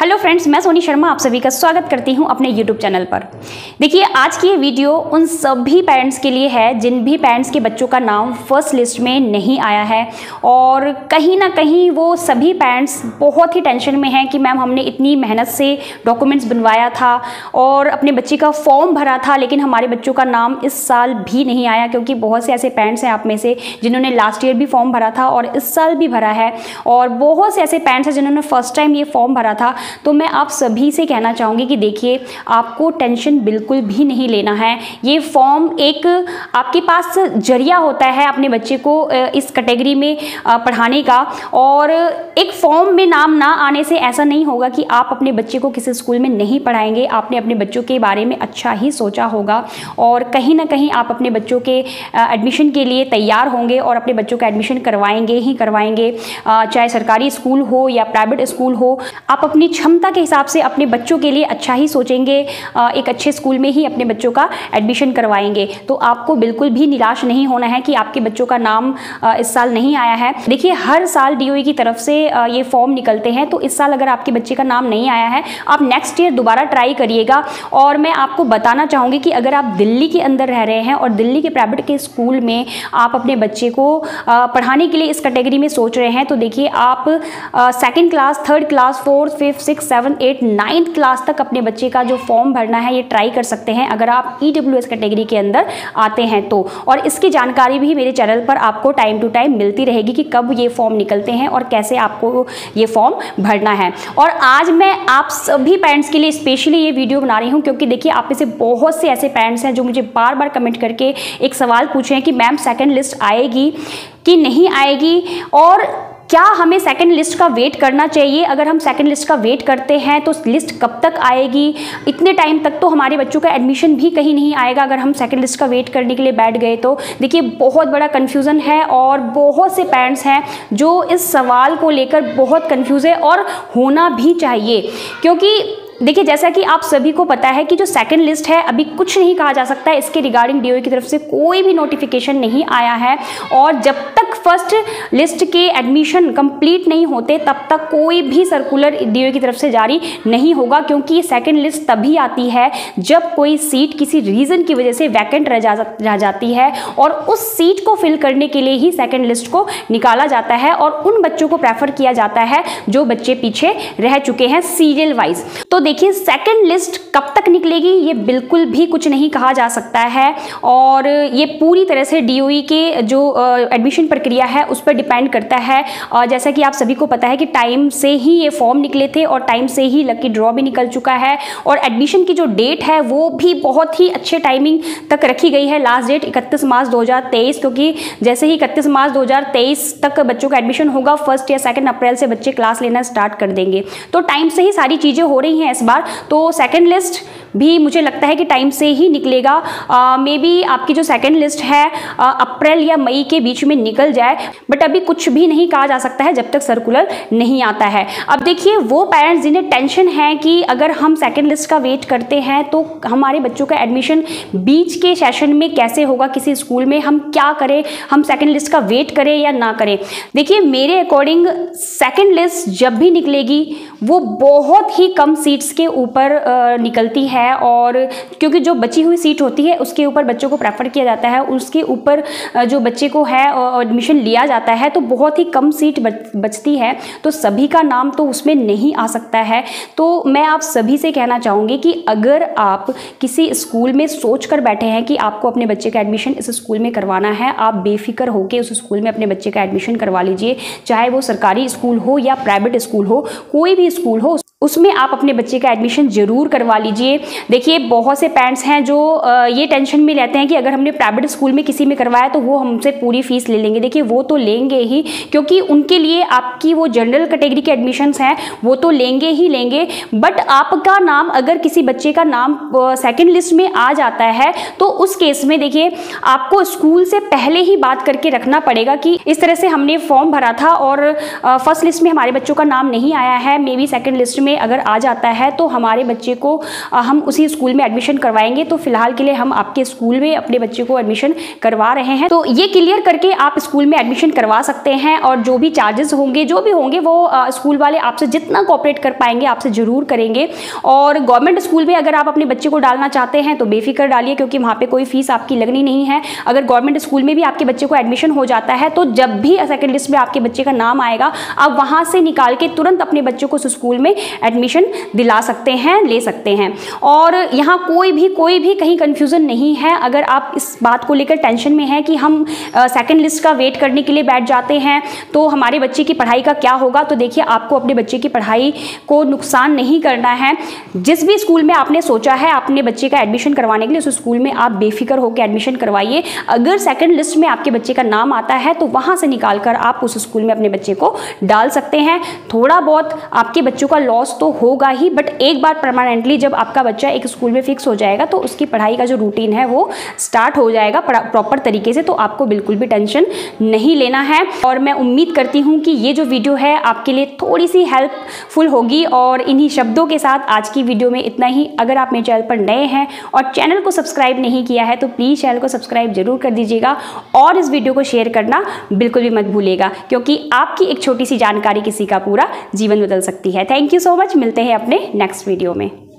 Hello friends मैं सोनी शर्मा आप सभी का स्वागत करती हूँ अपने यूट्यूब चैनल पर। देखिए, आज की ये वीडियो उन सभी पेरेंट्स के लिए है, जिन भी पेरेंट्स के बच्चों का नाम फ़र्स्ट लिस्ट में नहीं आया है। और कहीं ना कहीं वो सभी पेरेंट्स बहुत ही टेंशन में हैं कि मैम हमने इतनी मेहनत से डॉक्यूमेंट्स बनवाया था और अपने बच्चे का फॉर्म भरा था, लेकिन हमारे बच्चों का नाम इस साल भी नहीं आया, क्योंकि बहुत से ऐसे पेरेंट्स हैं आप में से जिन्होंने लास्ट ईयर भी फॉर्म भरा था और इस साल भी भरा है। और बहुत से ऐसे पेरेंट्स हैं जिन्होंने फ़र्स्ट टाइम ये फॉर्म भरा था तो मैं आप सभी से कहना चाहूँगी कि देखिए, आपको टेंशन बिल्कुल भी नहीं लेना है। ये फॉर्म एक, आपके पास ज़रिया होता है अपने बच्चे को इस कैटेगरी में पढ़ाने का। और एक फॉर्म में नाम ना आने से ऐसा नहीं होगा कि आप अपने बच्चे को किसी स्कूल में नहीं पढ़ाएँगे। आपने अपने बच्चों के बारे में अच्छा ही सोचा होगा। और कहीं ना कहीं आप अपने बच्चों के एडमिशन के लिए तैयार होंगे और अपने बच्चों का एडमिशन करवाएँगे ही करवाएँगे। चाहे सरकारी स्कूल हो या प्राइवेट स्कूल हो, आप अपनी क्षमता के हिसाब से अपने बच्चों के लिए अच्छा ही सोचेंगे एक अच्छे स्कूल में ही अपने बच्चों का एडमिशन करवाएँगे। तो आपको बिल्कुल भी निराश नहीं होना है कि आपके बच्चों का नाम इस साल नहीं आया है। देखिए, हर साल डी की तरफ़ से ये फॉर्म निकलते हैं तो इस साल अगर आपके बच्चे का नाम नहीं आया है, आप नेक्स्ट ईयर दोबारा ट्राई करिएगा। और मैं आपको बताना चाहूँगी कि अगर आप दिल्ली के अंदर रह रहे हैं और दिल्ली के प्राइवेट के स्कूल में आप अपने बच्चे को पढ़ाने के लिए इस कैटेगरी में सोच रहे हैं तो देखिए आप second class third class fourth fifth six, seven, eight, ninth class तक अपने बच्चे का जो फॉर्म भरना है, ये ट्राई कर सकते हैं, अगर आप ई डब्ल्यू एस कैटेगरी के अंदर आते हैं तो। और इसकी जानकारी भी मेरे चैनल पर आपको टाइम टू टाइम मिलती रहेगी कि कब ये फॉर्म निकलते हैं और कैसे आपको ये फॉर्म भरना है। और आज मैं आप सभी पेरेंट्स के लिए स्पेशली ये वीडियो बना रही हूँ, क्योंकि देखिए, आप में से बहुत से ऐसे पेरेंट्स हैं जो मुझे बार बार कमेंट करके एक सवाल पूछे हैं कि, मैम सेकेंड लिस्ट आएगी कि नहीं आएगी? और क्या हमें सेकंड लिस्ट का वेट करना चाहिए? अगर हम सेकंड लिस्ट का वेट करते हैं तो लिस्ट कब तक आएगी? इतने टाइम तक तो हमारे बच्चों का एडमिशन भी कहीं नहीं आएगा अगर हम सेकंड लिस्ट का वेट करने के लिए बैठ गए तो। देखिए, बहुत बड़ा कन्फ्यूज़न है और बहुत से पेरेंट्स हैं जो इस सवाल को लेकर बहुत कन्फ्यूज़ है और होना भी चाहिए। क्योंकि देखिए, जैसा कि आप सभी को पता है कि जो सेकंड लिस्ट है, अभी कुछ नहीं कहा जा सकता। है इसके रिगार्डिंग डी की तरफ़ से कोई भी नोटिफिकेशन नहीं आया है। और जब तक फ़र्स्ट लिस्ट के एडमिशन कंप्लीट नहीं होते, तब तक कोई भी सर्कुलर डी की तरफ़ से जारी नहीं होगा, क्योंकि ये सेकेंड लिस्ट तभी आती है जब कोई सीट किसी रीज़न की वजह से वैकेंट रह जा रह जाती है। और उस सीट को फिल करने के लिए ही सेकेंड लिस्ट को निकाला जाता है और उन बच्चों को प्रेफर किया जाता है जो बच्चे पीछे रह चुके हैं सीरियल वाइज तो देखिए सेकंड लिस्ट कब तक निकलेगी, ये बिल्कुल भी कुछ नहीं कहा जा सकता है। और ये पूरी तरह से डी के जो एडमिशन प्रक्रिया है, उस पर डिपेंड करता है। और जैसा कि आप सभी को पता है कि टाइम से ही ये फॉर्म निकले थे और टाइम से ही लकी ड्रॉ भी निकल चुका है। और एडमिशन की जो डेट है, वो भी बहुत ही अच्छे टाइमिंग तक रखी गई है। लास्ट डेट इकतीस मार्च दो क्योंकि जैसे ही इकतीस मार्च दो हज़ार तेईस तक बच्चों का एडमिशन होगा फ़र्स्ट या सेकेंड अप्रैल से बच्चे क्लास लेना स्टार्ट कर देंगे। तो टाइम से ही सारी चीज़ें हो रही हैं इस बार। तो सेकेंड लिस्ट भी मुझे लगता है कि टाइम से ही निकलेगा। मे बी आपकी जो सेकेंड लिस्ट है अप्रैल या मई के बीच में निकल जाए। बट अभी कुछ भी नहीं कहा जा सकता है जब तक सर्कुलर नहीं आता है। अब देखिए, वो पेरेंट्स जिन्हें टेंशन है कि अगर हम सेकेंड लिस्ट का वेट करते हैं तो हमारे बच्चों का एडमिशन बीच के सेशन में कैसे होगा? किसी स्कूल में हम क्या करें? हम सेकेंड लिस्ट का वेट करें या ना करें? देखिए, मेरे अकॉर्डिंग सेकेंड लिस्ट जब भी निकलेगी वो बहुत ही कम सीट्स के ऊपर निकलती है और क्योंकि जो बची हुई सीट होती है, उसके ऊपर बच्चों को प्रेफर किया जाता है। उसके ऊपर जो बच्चे को है एडमिशन लिया जाता है तो बहुत ही कम सीट बचती है। तो सभी का नाम तो उसमें नहीं आ सकता है। तो मैं आप सभी से कहना चाहूँगी कि अगर आप किसी स्कूल में सोच कर बैठे हैं कि आपको अपने बच्चे का एडमिशन इस स्कूल में करवाना है, आप बेफिक्र होकर उस स्कूल में अपने बच्चे का एडमिशन करवा लीजिए। चाहे वो सरकारी स्कूल हो या प्राइवेट स्कूल हो, कोई भी स्कूल हो उसमें आप अपने बच्चे का एडमिशन ज़रूर करवा लीजिए। देखिए, बहुत से पेरेंट्स हैं जो ये टेंशन में रहते हैं कि अगर हमने प्राइवेट स्कूल में किसी में करवाया तो वो हमसे पूरी फ़ीस ले लेंगे। देखिए, वो तो लेंगे ही, क्योंकि उनके लिए आपकी वो जनरल कैटेगरी के एडमिशन्स हैं, वो तो लेंगे ही लेंगे। बट आपका नाम, अगर किसी बच्चे का नाम सेकेंड लिस्ट में आ जाता है तो उस केस में देखिए, आपको स्कूल से पहले ही बात करके रखना पड़ेगा कि इस तरह से हमने फॉर्म भरा था और फ़र्स्ट लिस्ट में हमारे बच्चों का नाम नहीं आया है। मे बी सेकेंड लिस्ट में में अगर आ जाता है तो हमारे बच्चे को हम उसी स्कूल में एडमिशन करवाएँगे। तो फ़िलहाल के लिए हम आपके स्कूल में अपने बच्चे को एडमिशन करवा रहे हैं। तो ये क्लियर करके आप स्कूल में एडमिशन करवा सकते हैं और जो भी चार्जेस होंगे, जो भी होंगे वो स्कूल वाले आपसे जितना कॉपरेट कर पाएँगे, आपसे ज़रूर करेंगे। और गवर्नमेंट स्कूल में अगर आप अपने बच्चे को डालना चाहते हैं तो बेफिक्र डालिए क्योंकि वहाँ पर कोई फ़ीस आपकी लगनी नहीं है। अगर गवर्नमेंट स्कूल में भी आपके बच्चे को एडमिशन हो जाता है तो जब भी सेकेंड लिस्ट में आपके बच्चे का नाम आएगा, आप वहाँ से निकाल के तुरंत अपने बच्चों को उस स्कूल में एडमिशन दिला सकते हैं, ले सकते हैं। और यहाँ कोई भी कोई भी कहीं कन्फ्यूज़न नहीं है। अगर आप इस बात को लेकर टेंशन में हैं कि हम सेकेंड लिस्ट का वेट करने के लिए बैठ जाते हैं तो हमारे बच्चे की पढ़ाई का क्या होगा? तो देखिए, आपको अपने बच्चे की पढ़ाई को नुकसान नहीं करना है। जिस भी स्कूल में आपने सोचा है अपने बच्चे का एडमिशन करवाने के लिए, उस स्कूल में आप बेफिक्र होकर एडमिशन करवाइए। अगर सेकंड लिस्ट में आपके बच्चे का नाम आता है तो वहाँ से निकाल कर आप उस स्कूल में अपने बच्चे को डाल सकते हैं। थोड़ा बहुत आपके बच्चों का लॉस तो होगा ही बट एक बार परमानेंटली जब आपका बच्चा एक स्कूल में फिक्स हो जाएगा तो उसकी पढ़ाई का जो रूटीन है वो स्टार्ट हो जाएगा प्रॉपर तरीके से तो आपको बिल्कुल भी टेंशन नहीं लेना है। और मैं उम्मीद करती हूँ कि ये जो वीडियो है आपके लिए थोड़ी सी हेल्पफुल होगी, और इन्हीं शब्दों के साथ आज की वीडियो में इतना ही। अगर आप मेरे चैनल पर नए हैं और चैनल को सब्सक्राइब नहीं किया है तो प्लीज़ चैनल को सब्सक्राइब ज़रूर कर दीजिएगा, और इस वीडियो को शेयर करना बिल्कुल भी मत भूलेगा क्योंकि आपकी एक छोटी सी जानकारी किसी का पूरा जीवन बदल सकती है। थैंक यू सो मच मिलते हैं अपने नेक्स्ट वीडियो में।